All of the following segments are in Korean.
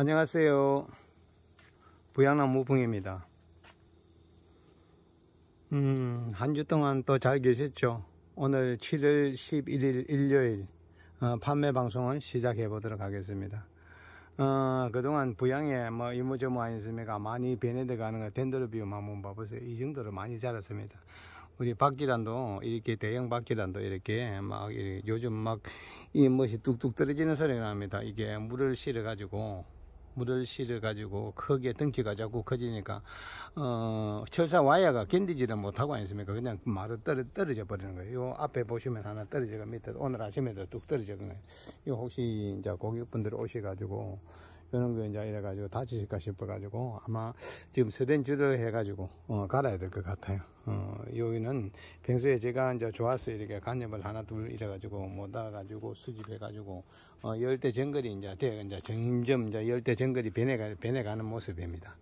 안녕하세요. 부양남 무풍입니다. 음, 한 주 동안 또 잘 계셨죠? 오늘 7월 11일 일요일 어, 판매 방송을 시작해 보도록 하겠습니다. 어, 그동안 부양에 뭐 이모저모 아니습니까? 많이 변해돼 가는 거 덴드로비움 한번 봐보세요. 이 정도로 많이 자랐습니다. 우리 박기란도 이렇게 대형 박기란도 이렇게 막 이렇게 요즘 막 이 멋이 뚝뚝 떨어지는 소리가 납니다. 이게 물을 실어 가지고 물을 실어 가지고 크게 덩치가 자꾸 커지니까 어 철사 와이어가 견디지를 못하고 아니습니까? 그냥 마루 떨어, 떨어져 버리는 거예요. 요 앞에 보시면 하나 떨어져가 밑에 오늘 아침에도 뚝 떨어져 거예요. 요 혹시 이제 고객분들 오셔 가지고 이런 거 이제 이래 가지고 다치실까 싶어 가지고 아마 지금 서된 줄을 해 가지고 어 갈아야 될 것 같아요. 어 여기는 평소에 제가 이제 좋아서 이렇게 간접을 하나 둘 이래 가지고 못와 가지고 수집해 가지고 어, 열대 정글이 이제 돼, 이제 점점 이제 열대 정글이 변해가, 변해가는 모습입니다.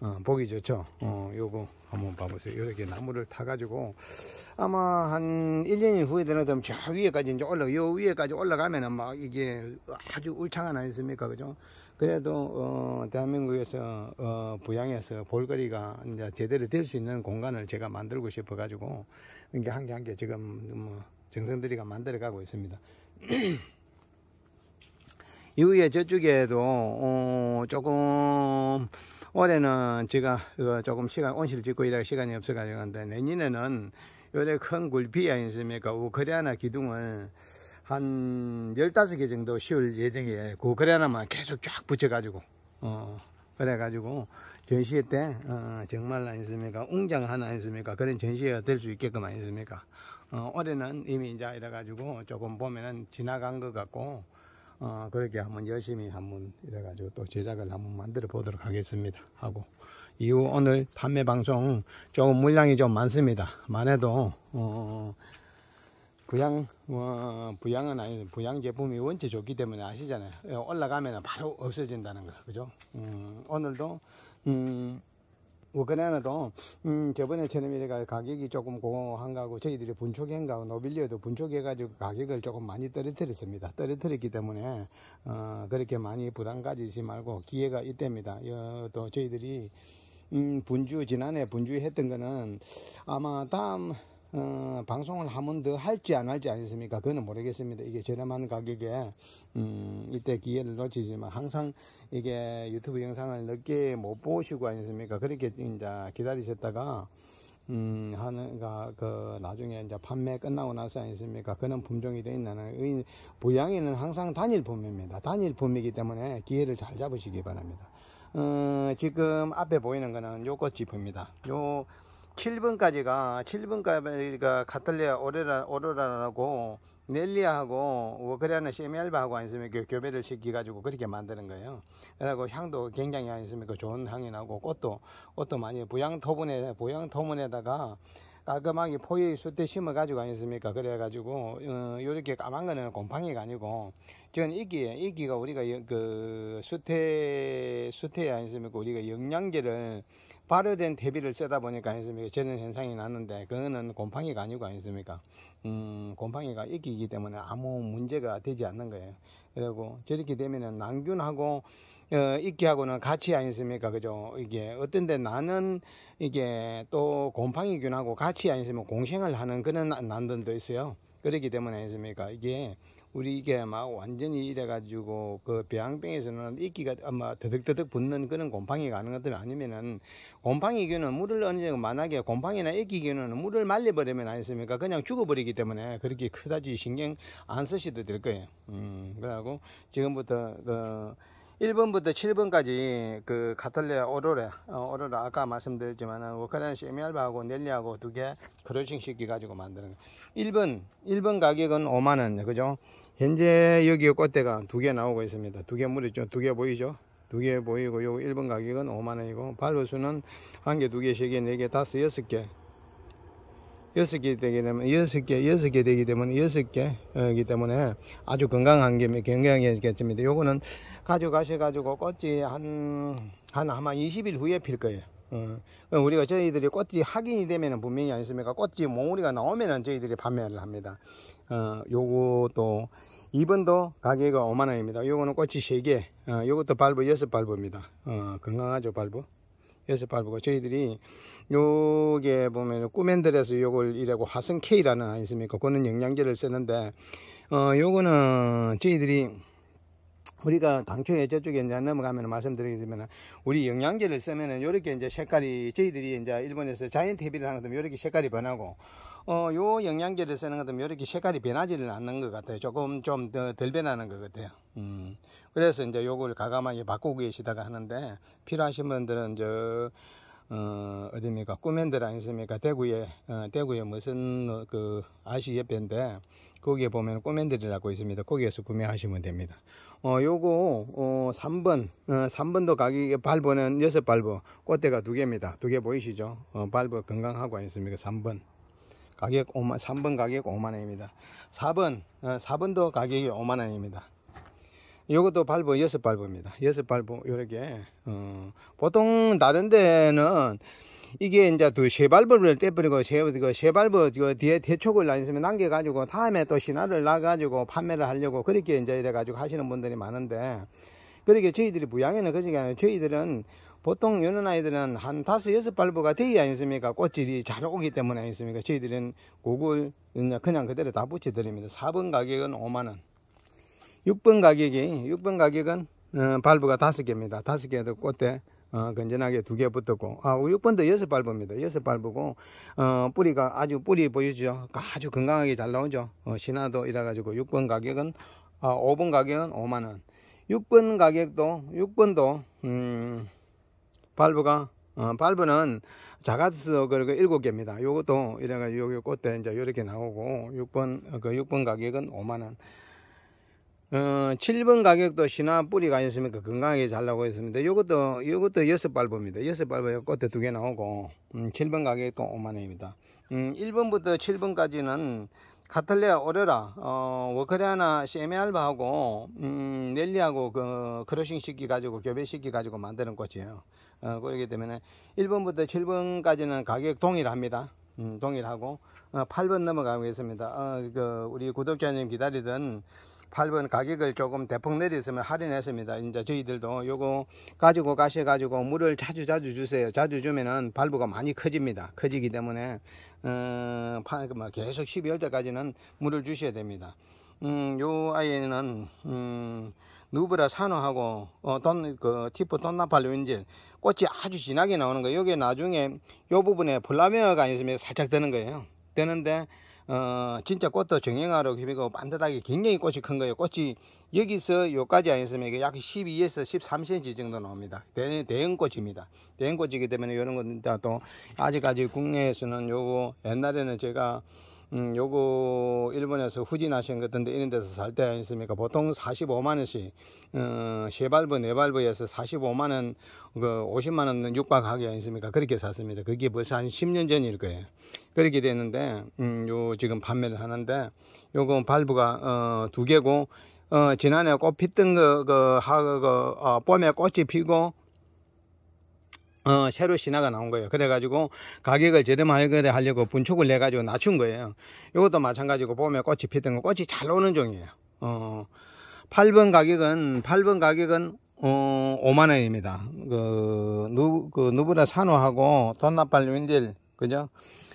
어, 보기 좋죠? 어, 요거 한번 봐보세요. 이렇게 나무를 타가지고 아마 한 1, 년 후에 되면 저 위에까지 이제 올라, 요 위에까지 올라가면은 막 이게 아주 울창한 아니습니까? 그죠? 그래도, 어, 대한민국에서, 어, 부양해서 볼거리가 이제 제대로 될 수 있는 공간을 제가 만들고 싶어가지고, 이게 한 개 한 개 지금 뭐 정성들이가 만들어 가고 있습니다. 이후에 저쪽에도 어, 조금 올해는 제가 조금 시간 온실 짓고 이다가 시간이 없어가지고 근데 내년에는 요래 큰 굴비 아니습니까? 우크라이나 기둥을 한 15개 정도 씌울 예정이에요. 그 우크라이나만 계속 쫙 붙여가지고 어 그래가지고 전시회 때 어, 정말 아니습니까? 웅장 하나 아니습니까? 그런 전시회가 될 수 있게끔 아니습니까? 어, 올해는 이미 이제 이래가지고 조금 보면은 지나간 것 같고 어, 그렇게 한번 열심히 한번 이래가지고 또 제작을 한번 만들어 보도록 하겠습니다. 하고 이후 오늘 판매 방송 조금 물량이 좀 많습니다. 많아도 어, 부양 어, 부양은 아니 부양 제품이 원체 좋기 때문에 아시잖아요. 올라가면 바로 없어진다는 거 그죠? 음, 오늘도 음, 우크라이나도 음, 저번에처럼 이래가 가격이 조금 고한 거하고 저희들이 분촉한 거하고 노빌리오도 분촉해가지고 가격을 조금 많이 떨어뜨렸습니다. 떨어뜨렸기 때문에 어, 그렇게 많이 부담 가지지 말고 기회가 있답니다. 어, 또 저희들이 음, 분주 지난해 분주했던 거는 아마 다음 어, 방송을 하면 더 할지 안 할지 아니습니까? 그거는 모르겠습니다. 이게 저렴한 가격에, 음, 이때 기회를 놓치지만 항상 이게 유튜브 영상을 늦게 못 보시고 아니습니까? 그렇게 이제 기다리셨다가, 음, 하는, 그, 나중에 이제 판매 끝나고 나서 아니습니까? 그는 품종이 되어 있는, 부양에는 항상 단일 품입니다. 단일 품이기 때문에 기회를 잘 잡으시기 바랍니다. 어, 지금 앞에 보이는 거는 요 꽃집입니다. 요, 7번까지가 7번까지가 카탈리아 오레라 오로라라고 넬리아하고 워크리아나 세미알바하고 아니습니까 교배를 시켜 가지고 그렇게 만드는 거예요. 그리고 향도 굉장히 아니습니까 좋은 향이 나고 꽃도 꽃도 많이 부양 토분에 부양 토분에다가 깔끔하게 포유 수대 심어 가지고 아니습니까 그래 가지고 어, 요렇게 까만 거는 곰팡이가 아니고 저는 이기에 이기가 우리가 그 수태 수태 아니습니까 우리가 영양제를 발효된 대비를 쓰다 보니까 아니습니까? 저는 현상이 났는데 그거는 곰팡이가 아니고 아니습니까? 음, 곰팡이가 있기 때문에 아무 문제가 되지 않는 거예요. 그리고 저렇게 되면은 난균하고 어, 이끼하고는 같이 아니습니까? 그죠? 이게 어떤 데 나는 이게 또 곰팡이균하고 같이 아니으면 공생을 하는 그런 난들도 있어요. 그렇기 때문에 아니습니까? 이게 우리 이게 막 완전히 이래가지고 그 배양병에서는 이끼가 아마 더덕더덕 붙는 그런 곰팡이가 아닌 것들 아니면은 곰팡이균은 물을 어느 정도 만약에 곰팡이나 이끼균은 물을 말려버리면 아니습니까? 그냥 죽어버리기 때문에 그렇게 크다지 신경 안 쓰셔도 될 거예요. 음 그래갖고 지금부터 그 1번부터 7번까지 그 카톨레아 오로라 어, 오로라 아까 말씀드렸지만 워카란 세미알바하고 넬리하고 두 개 크로싱 시켜 가지고 만드는 거. 1번 1번 가격은 5만원 그죠 현재 여기 꽃대가 두 개 나오고 있습니다. 두 개 물이죠. 두 개 보이죠? 두 개 보이고 요 1번 가격은 5만원이고 발효수는 한 개, 두 개, 세 개, 네 개, 다섯, 여섯 개 여섯 개 되기 때문에 여섯 개, 여섯 개 되기 때문에 여섯 개이기 때문에 아주 건강한 게 건강하겠습니다. 요거는 가져가셔 가지고 꽃이 한, 한 아마 20일 후에 필 거예요. 어. 우리가 저희들이 꽃이 확인이 되면 분명히 아니습니까? 꽃이 몽우리가 나오면은 저희들이 판매를 합니다. 어, 요것도 2번도 가격이 5만원입니다. 요거는 꽃이 3개, 어, 요것도 발부 여섯 발부입니다. 어, 건강하죠. 여섯 발부고 저희들이 요게 보면 꾸맨들에서 요걸 이라고 화성 K라는 아니 있습니까? 그거는 영양제를 쓰는데 어 요거는 저희들이 우리가 당초에 저쪽에 이제 넘어가면 말씀드리겠지만 우리 영양제를 쓰면은 요렇게 이제 색깔이 저희들이 이제 일본에서 자이언트 헤비를 하는 것도 요렇게 색깔이 변하고 어 요 영양제를 쓰는 것도 요렇게 색깔이 변하지는 않는 것 같아요. 조금 좀더덜 변하는 것 같아요. 음. 그래서 이제 요걸 가감하게 바꾸고 계시다가 하는데 필요하신 분들은 저 어, 어디입니까? 꾸맨들 아니십니까? 대구에, 어, 대구에 무슨, 어, 그, 아시 옆인데, 거기에 보면 꾸맨들이라고 있습니다. 거기에서 구매하시면 됩니다. 어, 요거, 어, 3번, 어, 3번도 가격이 발버는 6발버, 꽃대가 두 개입니다. 두개 보이시죠? 어, 발버 건강하고 있습니까? 3번. 가격 5만, 3번 가격 5만원입니다. 4번, 어, 4번도 가격이 5만원입니다. 요것도 발버 여섯 발버입니다. 여섯 발버 요렇게 어, 보통 다른 데는 이게 이제 두세 발버를 떼버리고 세세 발버 그 뒤에 대촉을 나있으면 남겨 가지고 다음에 또 신화를 놔 가지고 판매를 하려고 그렇게 이제 이래 가지고 하시는 분들이 많은데 그렇게 저희들이 부양에는 그지가 저희들은 보통 여는 아이들은 한 다섯 여섯 발버가 되어야 아니습니까 꽃질이 잘 오기 때문에 아니습니까 저희들은 그걸 그냥 그대로 다 붙여 드립니다 4번 가격은 5만원 6번 가격이 6번 가격은 어, 발부가 다섯 개입니다. 다섯 개도 꽃대 어, 건전하게 두 개 붙었고 아 6번도 여섯 발부입니다. 여섯 발부고 어, 뿌리가 아주 뿌리 보이죠? 아주 건강하게 잘 나오죠. 어, 신화도 이래가지고 6번 가격은 아, 5번 가격은 5만원 6번 가격도 6번도 음, 발부가 어, bulb는 자가스 그리고 일곱 개입니다. 요것도 이래가지고 여기 꽃대 이제 이렇게 나오고 6번 그 6번 가격은 5만 원. 어, 7번 가격도 신아 뿌리가 있으니까 건강하게 잘 나오고 있습니다. 이것도, 이것도 여섯 bulb입니다. 여섯 bulb에 꽃에 두개 나오고, 음, 7번 가격도 5만 원입니다. 음, 1번부터 7번까지는 카탈레아 오레라, 어, 워커리아나 semi-alba하고, 음, 넬리하고 그, crossing 시키 가지고, 교배 시키 가지고 만드는 꽃이에요. 어, 그렇기 때문에 1번부터 7번까지는 가격 동일합니다. 음, 동일하고, 어, 8번 넘어가겠습니다. 어, 그, 우리 구독자님 기다리던 8번 가격을 조금 대폭 내렸으면 할인했습니다. 이제 저희들도 요거 가지고 가셔가지고 물을 자주 자주 주세요. 자주 주면은 발부가 많이 커집니다. 커지기 때문에 어, 뭐 계속 12월 때까지는 물을 주셔야 됩니다. 음, 요 아이는 음, 누브라 산호하고 어, 돈, 그 티프 돈나팔 윈질 꽃이 아주 진하게 나오는 거예요. 여기 나중에 요 부분에 플라메어가 있으면 살짝 되는 거예요. 되는데 어, 진짜 꽃도 정형화로 기비고 반듯하게 굉장히 꽃이 큰 거예요. 꽃이 여기서 요까지 아니으면 약 12에서 13cm 정도 나옵니다. 대, 대형 꽃입니다. 대형 꽃이기 때문에 이런 건 또 아직까지 국내에서는 요거 옛날에는 제가 음, 요거 일본에서 후진하신 것 같은데 이런 데서 살 때 아니습니까? 보통 45만 원씩, 어, 세 발브, 네 발브에서 45만원, 그 50만원 육박 하게 아니습니까? 그렇게 샀습니다. 그게 벌써 한 10년 전일 거예요. 그렇게 되는데 음, 요 지금 판매를 하는데 요거 발부가 어, 두 개고 어, 지난해 꽃 피던 거, 그, 하, 그, 어, 봄에 꽃이 피고, 어, 새로 신화가 나온 거예요. 그래가지고 가격을 저렴하게 하려고 분촉을 내가지고 낮춘 거예요. 이것도 마찬가지고 봄에 꽃이 피던 거 꽃이 잘 오는 종이에요. 어, 8번 가격은, 8번 가격은, 어, 5만원입니다. 그, 누, 그, rubra 산호하고 돈나팔 윈딜, 그죠?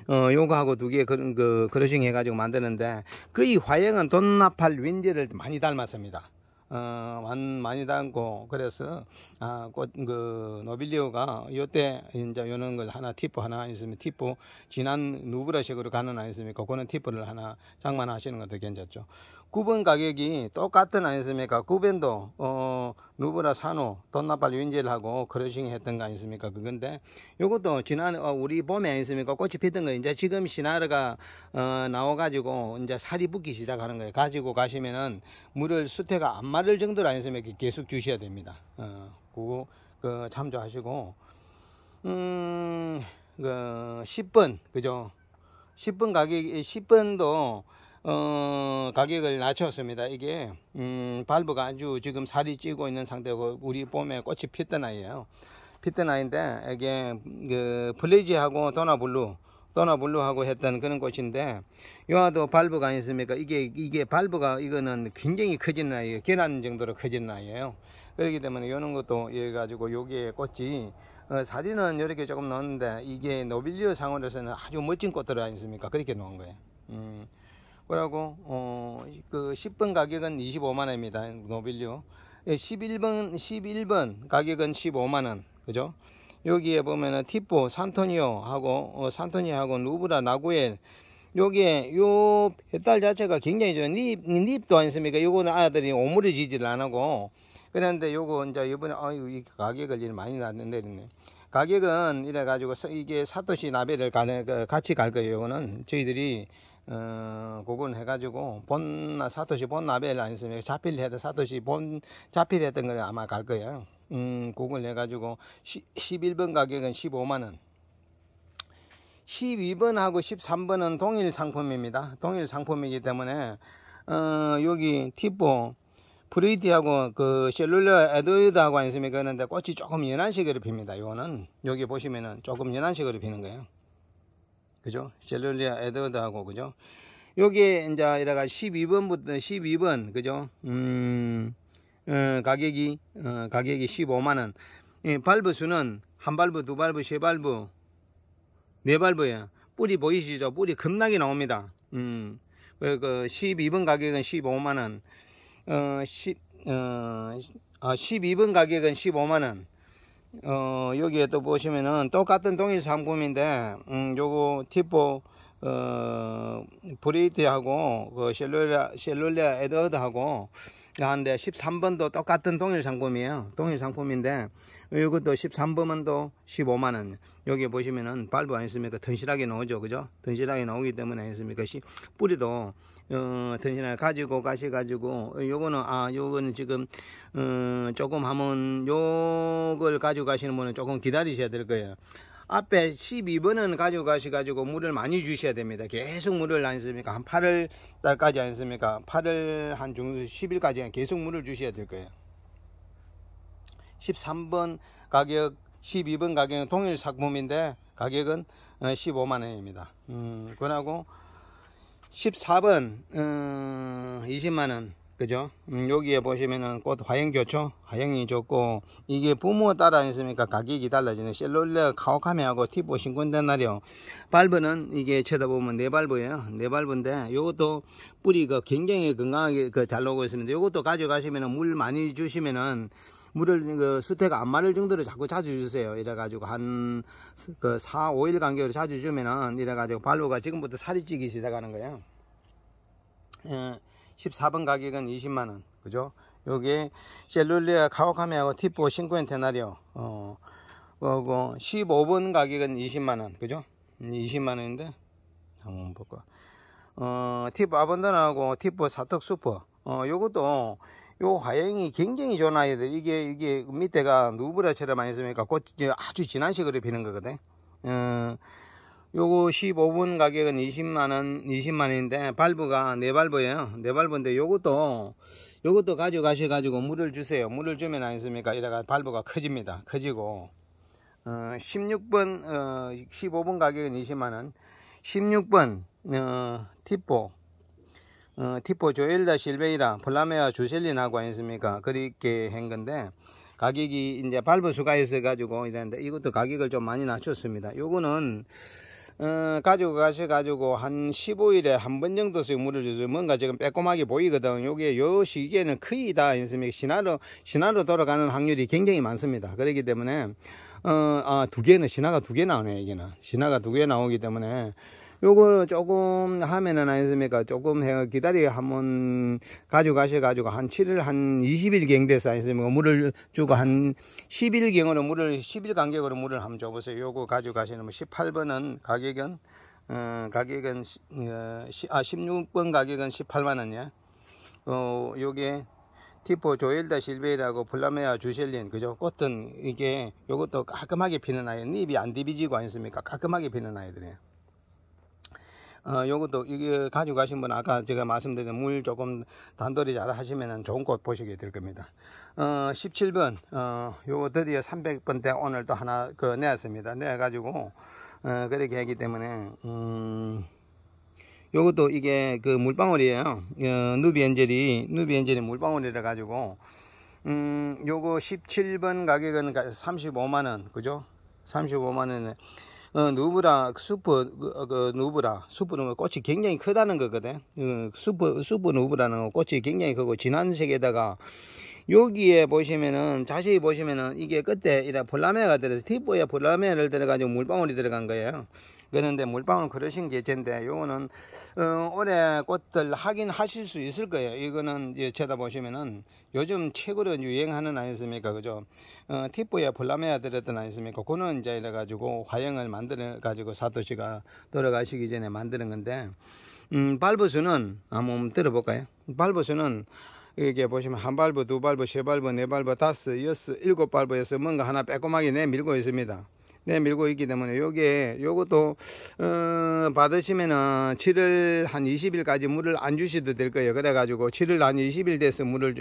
어, 요거하고 두 개, 그, 그, crossing 해가지고 만드는데, 거의 화형은 돈나팔 윈디를 많이 닮았습니다. 어, 많, 많이 닮고, 그래서, 아, 꽃, 그, 노빌리오가 요때, 이제 요런 걸 하나, tipo 하나 있으면, tipo, 진한 rubra식으로 가는 아니습니까? 그거는 tipo를 하나 장만하시는 것도 괜찮죠. 9번 가격이 똑같은 아니습니까? 9번도 어 누브라 산호 돈나팔 윈젤하고 크러싱 했던 거 아니습니까? 그건데 요것도 지난 어, 우리 봄에 아니습니까? 꽃이 피던 거 이제 지금 시나르가 어 나와 가지고 이제 살이 붙기 시작하는 거예요. 가지고 가시면은 물을 수태가 안 마를 정도로 아니습니까? 계속 주셔야 됩니다. 어 그거 그 참조하시고 음그 10번 그죠? 10번 가격이 10번도 어, 가격을 낮췄습니다. 이게, 음, 발브가 아주 지금 살이 찌고 있는 상태고, 우리 봄에 꽃이 피던 아이예요. 피던 아이인데, 이게, 그, 플레이지하고 도나블루, 도나블루하고 했던 그런 꽃인데, 요아도 발브가 있습니까? 이게, 이게 발브가, 이거는 굉장히 커진 아이예요. 계란 정도로 커진 아이예요. 그렇기 때문에 이런 것도 해 가지고 여기에 꽃이 어, 사진은 이렇게 조금 넣었는데 이게 노빌리오 상으로서는 아주 멋진 꽃들 아니습니까? 그렇게 놓은 거예요. 음. 그러고 어, 그 10번 가격은 25만 원입니다. 노빌리오. 11번 예, 11번 가격은 15만 원. 그죠? 여기에 보면은 티포 산토니오 하고 어, 산토니하고 누브라 나구엘 요게 요 배달 자체가 굉장히 저잎 잎도 아니습니까? 요거는 아들이 오므려지질 안 하고 그런데 요거 이제 이번에 아유 이 가격을 많이 낮는데 가격은 이래 가지고 이게 사토시 나베를 가는 그 같이 갈 거예요. 요거는 저희들이 어 그건 해가지고 본 사토시 본 나벨 아니으면 자필 해도 사토시 본 자필 했던 거 아마 갈 거예요. 음 그걸 해가지고 11번 가격은 15만 원. 12번하고 13번은 동일 상품입니다. 동일 상품이기 때문에 어, 여기 tipo 프리티하고 그 coerulea 에드웨드하고 있습니까? 그런데 꽃이 조금 연한 식으로 핍니다. 이거는 여기 보시면은 조금 연한 식으로 피는 거예요. 그죠? coerulea 에드웨드하고 그죠? 여기에 이제 이래가 12번부터 12번 그죠? 음, 어, 가격이 어, 가격이 15만 원. 예, bulb 수는 한 bulb, 두 bulb, 세 bulb 네 bulb에 뿌리 보이시죠? 뿌리 겁나게 나옵니다. 음, 그 12번 가격은 15만 원, 어, 10, 어, 아, 12번 가격은 15만 원, 어, 여기에 또 보시면은 똑같은 동일 상품인데, 음, 요거 티포, 어, 브레이트하고, 그 셀룰라, 셀룰라 에드워드하고, 한데 13번도 똑같은 동일 상품이에요. 동일 상품인데, 이것도 13번은 또 15만 원. 여기 보시면은 발부 아니습니까? 튼실하게 나오죠. 그죠? 튼실하게 나오기 때문에 아니습니까? 뿌리도 어, 튼실하게 가지고 가셔가지고 요거는 아 요거는 지금 어, 조금 하면 요 걸 가지고 가시는 분은 조금 기다리셔야 될 거예요. 앞에 12번은 가지고 가셔가지고 물을 많이 주셔야 됩니다. 계속 물을 아니습니까? 한 8월 달까지 아니습니까? 8월 한 중순 10일까지 계속 물을 주셔야 될 거예요. 13번 가격 12번 가격은 동일 상품인데 가격은 15만 어, 원입니다. 음, 그러고 14번 음, 20만 원 그죠? 음, 여기에 보시면은 꽃 화형 좋죠? 화형이 좋고 이게 부모 따라 있으니까 가격이 달라지는 셀룰레 카오카메하고 티보 날이요. 발브는 이게 쳐다보면 네 발브예요. 네 발브인데 이것도 뿌리가 굉장히 건강하게 그 잘 나오고 있습니다. 이것도 가져가시면은 물 많이 주시면은 물을 그 수태가 안 마를 정도로 자꾸 자주 주세요. 이래가지고 한 그 4, 5일 간격으로 자주 주면은 이래가지고 발로가 지금부터 살이 찌기 시작하는 거예요. 예, 14번 가격은 20만원. 그죠? 요게 셀룰리아 카오카메하고 티포 신쿠엔 테나리오. 어, 그거 15번 가격은 20만원. 그죠? 20만원인데. 음, 한번 볼까. 어, 티포 아번던하고 티포 사톡 슈퍼. 어, 요것도 요 화형이 굉장히 좋은 아이들 이게 이게 밑에가 누브라처럼 많이 있으니까 꽃이 아주 진한 식으로 피는 거거든 어, 요거 15분 가격은 20만원 20만원인데 발브가 네 발브예요. 네 발브인데 요것도 요것도 가져가셔 가지고 물을 주세요. 물을 주면 아니습니까? 이래가 발브가 커집니다. 커지고. 어, 16번 어, 15분 가격은 20만원. 16번 어, 티포. 어, 티포 조엘다 실베이라 플라메아 주셀린하고 아니습니까? 그렇게 한 건데 가격이 이제 발부 수가 있어 가지고 이랬는데 이것도 가격을 좀 많이 낮췄습니다. 요거는 어, 가지고 가셔 가지고 한 15일에 한 번 정도 씩 물을 주세요. 뭔가 지금 빼꼼하게 보이거든. 요게 요 시기에는 거의 다 있습니까? 신화로 신화로 돌아가는 확률이 굉장히 많습니다. 그렇기 때문에 어, 아, 두 개는 신화가 두 개 나오네 여기는 신화가 두 개 나오기 때문에 요거 조금 하면은 아니습니까? 조금 해 기다리 한번 가져가셔 가지고 한 7일 한 20일경 돼서 아니습니까? 물을 주고 한 10일경으로 물을 10일 간격으로 물을 한번 줘보세요. 요거 가져가시는 분 18번은 가격은 어, 가격은 어, 아 16번 가격은 18만 원이야. 어 요게 티포 조엘다 실베이라고 플라메아 주셀린 그죠? 꽃은 이게 요것도 깔끔하게 피는 아이 잎이 안 디비지고 아니습니까? 깔끔하게 피는 아이들이에요. 어, 요것도 이게 가지고 가신 분 아까 제가 말씀드린 물 조금 단돌이 잘 하시면 좋은 꽃 보시게 될 겁니다. 어, 17번, 어, 요거 드디어 300번 대 오늘 또 하나 그 내었습니다. 내가지고, 어, 그렇게 하기 때문에, 음, 요것도 이게 그 물방울이에요. 어, 누비 엔젤이, 누비 엔젤이 물방울이라 가지고, 음, 요거 17번 가격은 35만원, 그죠? 35만원에, 어, 누브라, 슈퍼, 그, 그 누브라, 슈퍼는 꽃이 굉장히 크다는 거거든. 어, 슈퍼, 슈퍼 누브라는 꽃이 굉장히 크고, 진한 색에다가, 여기에 보시면은, 자세히 보시면은, 이게 끝에, 이래 볼라메가 들어서, 티보에 볼라메를 들어가지고 물방울이 들어간 거예요. 그런데 물방울 그러신 게 젠데 요거는 어, 올해 꽃들 하긴 하실 수 있을 거예요. 이거는 이제 쳐다보시면은 요즘 최고로 유행하는 아니습니까 그죠? 어, 티포야 볼라메아 들었던 아니습니까 그는 이제 이래가지고 화형을 만들어 가지고 사토시가 돌아가시기 전에 만드는 건데 음, 발버수는 한번 들어볼까요? 발버수는 이게 보시면 한 발버, 두 발버, 세 발버, 네 발버, 다섯, 여섯, 일곱 발버에서 뭔가 하나 빼꼼하게 내밀고 있습니다. 내밀고 있기 때문에 요게 요것도 어, 받으시면은 7월 한 20일까지 물을 안 주셔도 될 거예요. 그래 가지고 7월 한 20일 돼서 물을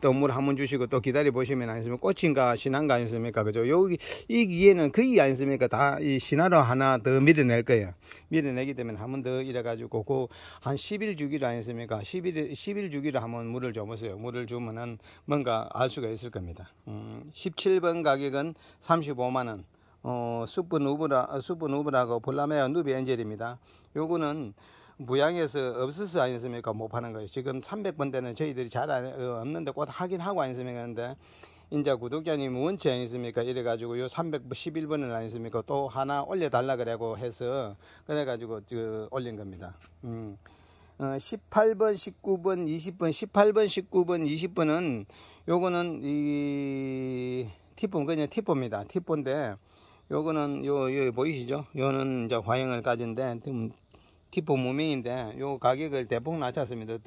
또물 한 번 주시고 또 기다려 보시면 아니습니까? 꽃인가 신한가 아니습니까? 그죠? 여기 이 기에는 거의 아니습니까? 다 이 신화로 하나 더 밀어낼 거예요. 밀어내기 때문에 한 번 더 이래 가지고 그 한 10일 주기로 아니습니까? 10일 10일 주기로 한번 물을 줘 보세요. 물을 주면은 뭔가 알 수가 있을 겁니다. 음, 17번 가격은 35만 원. 어, 수프 누브라, 수프 누브라고 볼라메아 누비 엔젤입니다. 요거는 무양에서 없어서 아니습니까? 못 파는 거예요. 지금 300번 대는 저희들이 잘 안, 어, 없는데 꼭 하긴 하고 아니습니까? 근데 인제 구독자님 원치 아니습니까? 이래가지고 요 311번을 아니습니까? 또 하나 올려달라 그래고 해서 그래가지고 저 올린 겁니다. 음. 어, 18번, 19번, 20번, 18번, 19번, 20번은 요거는 이 티포 그냥 티포입니다. 티포인데 요거는 요, 요 보이시죠? 요는 이제 화형을 가진데 티포 무명인데 요 가격을 대폭 낮췄습니다.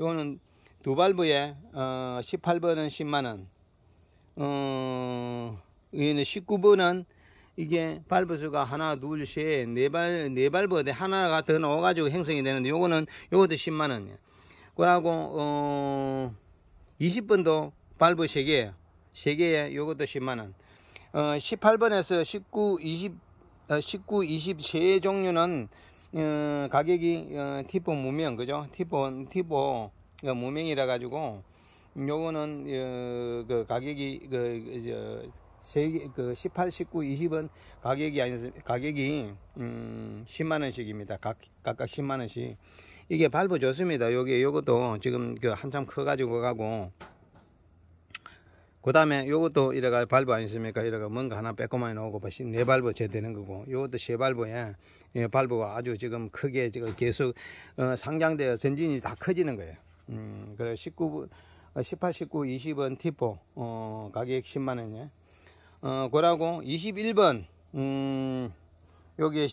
요거는 두 발부에 어 18번은 10만원 어 얘는 19번은 이게 발부 수가 하나 둘셋네발 네 발부에 하나가 더 넣어가지고 형성이 되는데 요거는 요것도 10만 원이에요. 그러고 어 20번도 발부 3개예요. 3개에 요것도 10만 원. 어, 18번에서 19, 20, 어, 19, 20세 종류는 어, 가격이 어, 티포 무명 그죠? 티포 티포 어, 무명이라 가지고 요거는 어, 그 가격이 그, 저, 그 18, 19, 20은 가격이 아니 가격이 음, 10만 원씩입니다. 각, 각각 10만 원씩. 이게 밟아 줬습니다. 요게 요것도 지금 그 한참 커 가지고 가고 그 다음에 요것도 이래가 발부 아니습니까? 이래가 뭔가 하나 빼고만 나오고 네 발부 제되는 거고 요것도 세 발부에 예, 발부가 아주 지금 크게 지금 계속 어, 상장되어 전진이 다 커지는 거예요. 음, 그래 19, 18, 19, 20원 티포 어, 가격 10만 원이에요. 어, 그러고 21번 음, 여기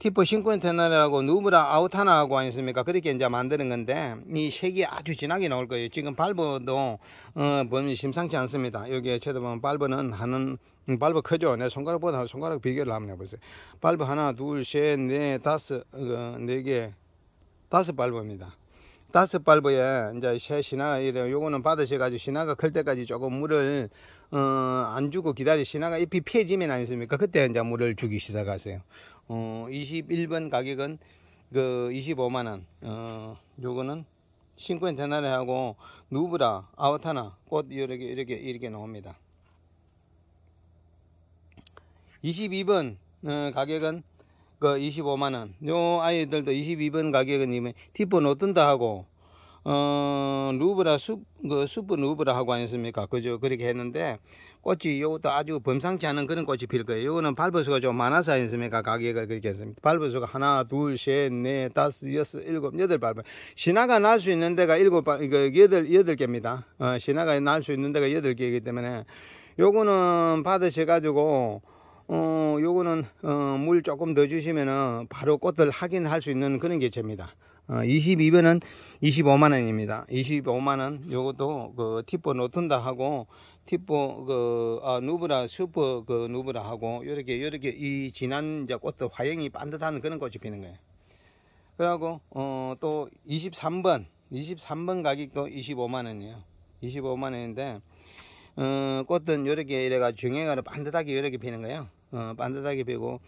티포 신권 테나리하고 누브라 아우타나하고 아니습니까? 그렇게 이제 만드는 건데 이 색이 아주 진하게 나올 거예요. 지금 발버도 어, 보면 심상치 않습니다. 여기에 쳐다보면 발버는 하는 음, 발버 크죠? 내 손가락보다 손가락 비교를 한번 해보세요. 발버 하나, 둘, 셋, 넷, 다섯, 어, 네 개, 다섯 발버입니다. 다섯 발버에 이제 새 신화가 이래 요거는 받으셔가지고 신화가 클 때까지 조금 물을 어, 안 주고 기다리 신화가 잎이 피해지면 아니습니까? 그때 이제 물을 주기 시작하세요. 어, 21번 가격은 그 25만원. 어, 요거는 신권 테나리하고 누브라 아우타나 꽃 이렇게 이렇게 이렇게 나옵니다. 22번 어, 가격은 그 25만원. 요 아이들도 22번 가격은 이면 티포 놓든다 하고 어 루브라 숲 루브라 하고 아니습니까? 그죠? 그렇게 했는데 꽃이 이것도 아주 범상치 않은 그런 꽃이 필 거예요. 이거는 발버수가 좀 많아서 아니습니까? 가격을 그렇게 했습니다. 발버수가 하나, 둘, 셋, 넷, 다섯, 여섯, 일곱, 여덟 발버. 신화가 날 수 있는 데가 일곱 발, 이거 여덟, 여덟 개입니다. 어, 신화가 날 수 있는 데가 여덟 개이기 때문에 요거는 받으셔가지고 어, 요거는 어, 물 조금 더 주시면은 바로 꽃을 확인할 수 있는 그런 개체입니다. 어, 22번은 25만원입니다. 25만원 요것도 그 티포 노튼다 하고 티포 그 아, 누브라 슈퍼 그 누브라 하고 이렇게 이렇게 이 진한 이제 꽃도 화형이 반듯한 그런 꽃이 피는 거예요. 그리고 어, 또 23번 23번 가격도 25만 원이에요. 25만 원인데 어, 꽃은 이렇게 이래가 중형으로 반듯하게 이렇게 피는 거예요. 어, 반듯하게 피고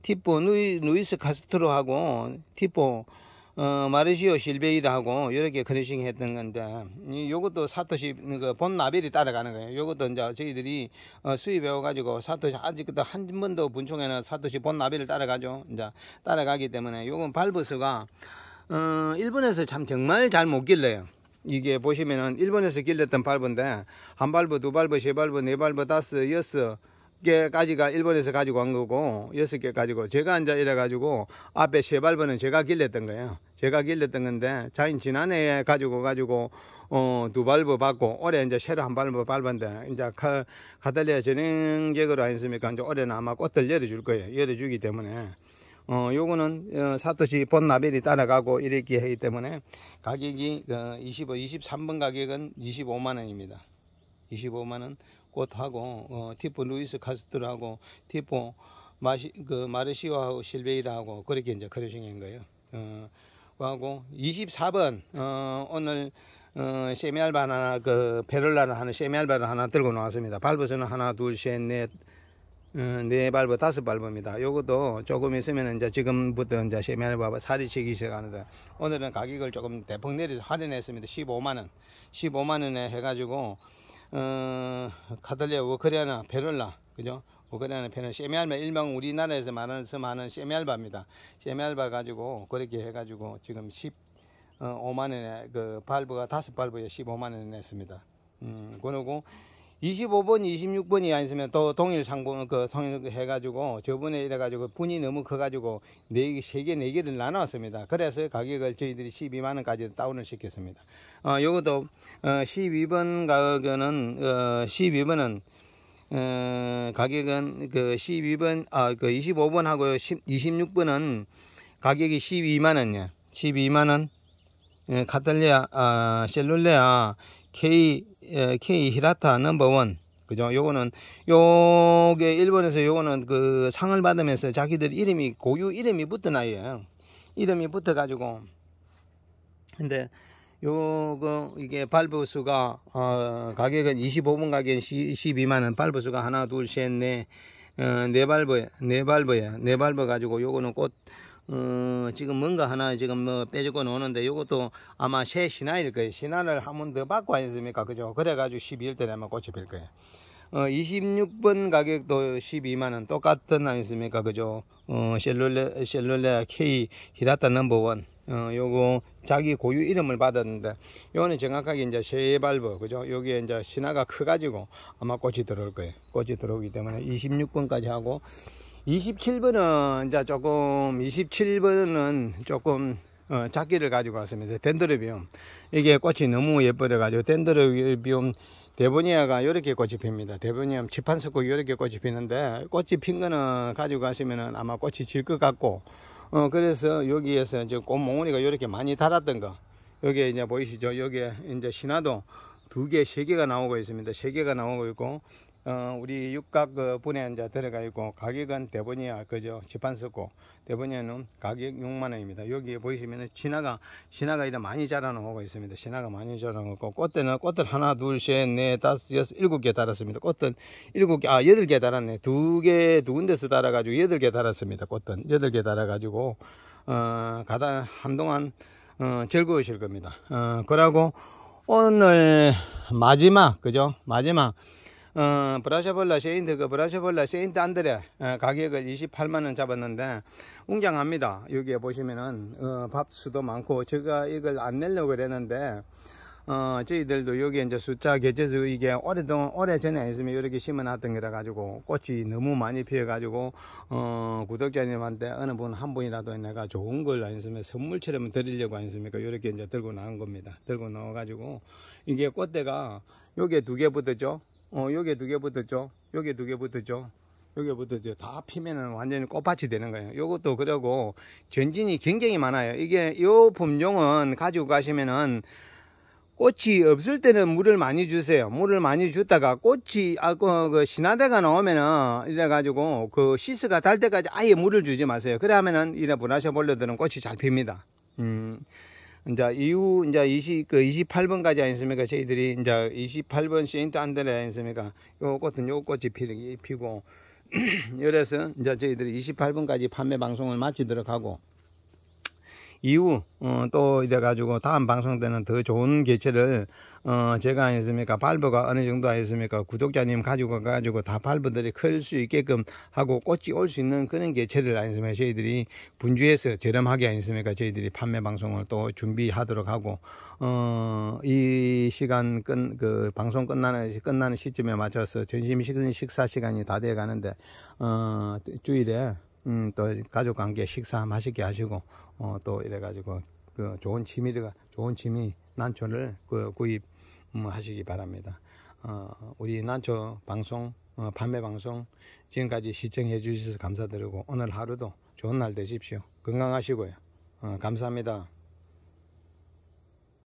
티포 누이, 누이스 카스트로하고 티포 어, 마르시오 실베이드하고 이렇게 크러싱 했던 건데 이 요것도 사토시 그본 나벨이 따라가는 거예요. 요것도 이제 저희들이 어, 수입해 가지고 사토시 아직도 한 번도 분총에는 사토시 본 나벨을 따라가죠. 이제 따라가기 때문에 요건 발버스가 어, 일본에서 참 정말 잘 못 길러요. 이게 보시면은 일본에서 길렀던 발버인데 한 발버, 두 발버, 세 발버, 네 발버, 다섯, 여섯 개까지가 일본에서 가지고 간 거고 여섯 개 가지고 제가 앉아 이래 가지고 앞에 세 발버는 제가 길렀던 거예요. 제가 길렀던 건데 자인 지난해에 가지고 가지고 어, 두 발버 받고 올해 이제 새로 한 발버 밟았는데 이제 카, 카탈리아 전형적으로 아니습니까? 이제 올해는 아마 꽃들 열어줄 거예요. 열어주기 때문에 어, 요거는 어, 사토시 본 나벨이 따라가고 이렇게 하기 때문에 가격이 어, 25, 23번 가격은 25만 원입니다. 25만 원 꽃하고 어, 티포 루이스 카스트르하고 티포 마시 그 마르시오하고 실베이라하고 그렇게 이제 크러싱인 거예요. 어, 하고 24번 어, 오늘 어, 세미알바 하나 그 베를라를 하는 세미알바를 하나 들고 나왔습니다. 발버스는 하나 둘셋넷 어, 네 bulb 다섯 bulb입니다. 요것도 조금 있으면 이제 지금부터 이제 semi-alba 살이 치기 시작하는데 오늘은 가격을 조금 대폭 내려서 할인했습니다. 15만 원, 15만 원에 해가지고 어, 카톨리아 워크리아나 베를라 그죠? 워크리아나 편은 semi-alba 일명 우리나라에서 말하는 많은 semi-alba입니다. semi-alba 가지고 그렇게 해가지고 지금 15만 어, 원에 그 bulb가 다섯 bulb에 15만 원에 냈습니다. 음, 그러고 25번, 26번이 아니으면 또 동일 상봉 그 성일 해가지고 저번에 이래가지고 분이 너무 커가지고 네 개, 세 개, 네 개를 나눴습니다. 그래서 가격을 저희들이 12만 원까지 다운을 시켰습니다. 어, 요것도 어, 12번 가격은 어, 12번은 어, 가격은 그 12번, 아, 그 25번하고 26번은 가격이 12만 원이야. 12만 원. 예, 카탈리아, 아, 셀룰레아, K, 예, K 히라타 넘버원. 그죠? 요거는, 요게 일본에서 요거는 그 상을 받으면서 자기들 이름이, 고유 이름이 붙은 아이예요. 이름이 붙어 가지고. 근데, 요거 이게 발부수가 어 가격은 25분 가격은 12만 원 발부수가 하나 둘 셋넷 어, 네 발버 네 발버야 네 발버 가지고 요거는 꽃 어, 지금 뭔가 하나 지금 뭐 빼주고 노는데 요것도 아마 새 신화일 거예요. 신화를 한 번 더 받고 아니습니까? 그죠? 그래가지고 12일 때 되면 꽃이 필 거예요. 어, 26번 가격도 12만원 똑같은 아니습니까? 그죠? 어, 셀룰레, 셀룰레 K 히라타 넘버원. 어, 요거 자기 고유 이름을 받았는데 요거는 정확하게 이제 세발버 그죠 여기에 이제 신화가 커가지고 아마 꽃이 들어올 거예요 꽃이 들어오기 때문에 26번까지 하고 27번은 이제 조금 27번은 조금 어, 작기를 가지고 왔습니다 덴드로비움 이게 꽃이 너무 예뻐져 가지고 덴드로비움 대보니아가 이렇게 꽃이 핍니다. 대보니아 지판석국 이렇게 꽃이 피는데 꽃이 핀 거는 가지고 가시면은 아마 꽃이 질 것 같고 어, 그래서 여기에서 이제 꽃몽원이가 이렇게 많이 달았던 거. 여기에 이제 보이시죠? 여기에 이제 신화도 두 개, 세 개가 나오고 있습니다. 세 개가 나오고 있고, 어, 우리 육각 그 분에 이제 들어가 있고, 가격은 대본이야, 그죠? 집판 썼고, 대본이는 가격 6만 원입니다. 여기 보이시면 신화가, 신화가 이제 많이 자라나오고 있습니다. 신화가 많이 자라나오고, 꽃대는 꽃들 하나, 둘, 셋, 넷, 다섯, 여섯, 일곱 개 달았습니다. 꽃은 일곱 개, 아, 여덟 개 달았네. 두 개, 두 군데서 달아가지고 여덟 개 달았습니다. 꽃은 여덟 개 달아가지고, 어, 가다 한동안, 어, 즐거우실 겁니다. 어, 그러고, 오늘 마지막, 그죠? 마지막, 어, 브라샤볼라 세인트 그 브라샤볼라 세인트 안드레 어, 가격을 28만원 잡았는데 웅장합니다. 여기에 보시면은 어, 밥수도 많고 제가 이걸 안 내려고 그랬는데 어, 저희들도 여기 이제 숫자 개체수 이게 오래동안 오래전에 했으면 이렇게 심어놨던 거라 가지고 꽃이 너무 많이 피어가지고 어, 구독자님한테 어느 분 한 분이라도 내가 좋은 걸 아니으면 선물처럼 드리려고 아니습니까 이렇게 이제 들고 나온 겁니다. 들고 나와 가지고 이게 꽃대가 여기에 두 개 붙었죠 어, 여기에 두개 붙었죠. 여기에 두개 붙었죠. 여기에 붙었죠. 다 피면은 완전히 꽃밭이 되는 거예요. 요것도 그러고 전진이 굉장히 많아요. 이게 요 품종은 가지고 가시면은 꽃이 없을 때는 물을 많이 주세요. 물을 많이 주다가 꽃이 아, 그, 그 신화대가 나오면은 이래 가지고 그 시스가 달 때까지 아예 물을 주지 마세요. 그러면은 이래 분화셔 벌레들은 꽃이 잘 핍니다. 음. 이제 이후 이제 20, 그 28번까지 아니습니까? 저희들이 이제 28번 세인트 안드레 아니습니까? 요 꽃은 요 꽃이 피, 피고, 이래서 이제 저희들이 28번까지 판매 방송을 마치도록 하고, 이후 어, 또 이래 가지고 다음 방송 때는 더 좋은 개체를 어 제가 아니습니까? 발버가 어느 정도 하였습니까? 구독자님 가지고 가지고 다 발버들이 클 수 있게끔 하고 꽃이 올 수 있는 그런 개체를 아니습니까? 저희들이 분주해서 저렴하게 아니습니까? 저희들이 판매 방송을 또 준비하도록 하고 어 이 시간 끝 그 방송 끝나는 끝나는 시점에 맞춰서 점심 식사 시간이 다 돼 가는데 어 주일에 음, 또 가족과 함께 식사 맛있게 하시고 어, 또 이래가지고 그 좋은 취미가 좋은 취미 난초를 그 구입 음, 하시기 바랍니다. 어, 우리 난초 방송 어, 판매 방송 지금까지 시청해 주셔서 감사드리고 오늘 하루도 좋은 날 되십시오. 건강하시고요. 어, 감사합니다.